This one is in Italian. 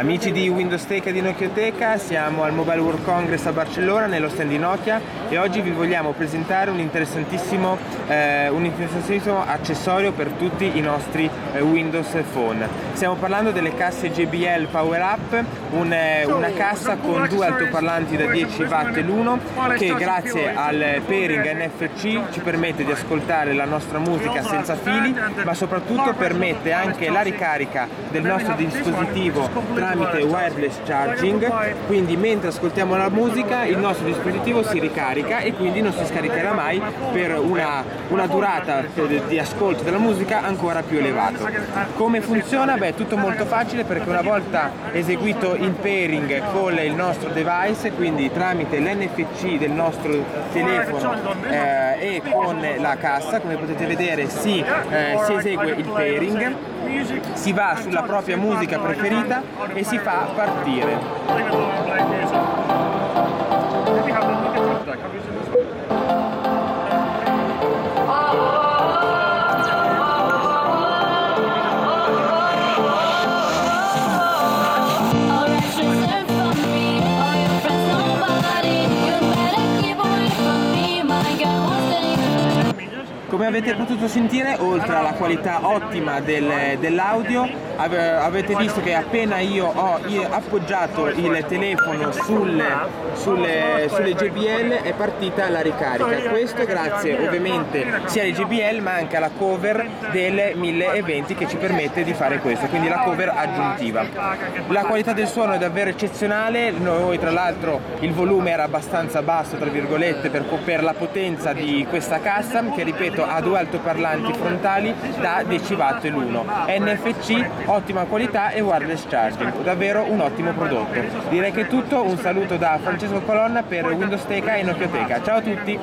Amici di Windows Teca e di Nochioteca, siamo al Mobile World Congress a Barcellona nello stand di Nokia e oggi vi vogliamo presentare un interessantissimo, eh, un interessantissimo accessorio per tutti i nostri eh, Windows Phone. Stiamo parlando delle casse JBL Power Up, un, eh, una cassa con due altoparlanti da 10 watt l'uno che grazie al pairing NFC ci permette di ascoltare la nostra musica senza fili ma soprattutto permette anche la ricarica del nostro dispositivo tramite wireless charging, quindi mentre ascoltiamo la musica il nostro dispositivo si ricarica e quindi non si scaricherà mai per una, una durata di ascolto della musica ancora più elevata. Come funziona? Beh, è tutto molto facile perché una volta eseguito il pairing con il nostro device, quindi tramite l'NFC del nostro telefono eh, e con la cassa, come potete vedere si, eh, si esegue il pairing, si va sulla propria musica preferita e si fa partire. Come avete potuto sentire, oltre alla qualità ottima del- dell'audio, ave- avete visto che appena io ho appoggiato il telefono sul- sulle, sulle JBL è partita la ricarica. Questo grazie ovviamente sia alle JBL ma anche alla cover del 1020 che ci permette di fare questo, quindi la cover aggiuntiva. La qualità del suono è davvero eccezionale, noi tra l'altro il volume era abbastanza basso per, per la potenza di questa cassa che ripeto ha due altoparlanti frontali da 10 watt l'uno, NFC, ottima qualità e wireless charging, davvero un ottimo prodotto. Direi che è tutto, un saluto da Francesco Colonna per Windows Teca e Nokia Teca. Ciao a tutti!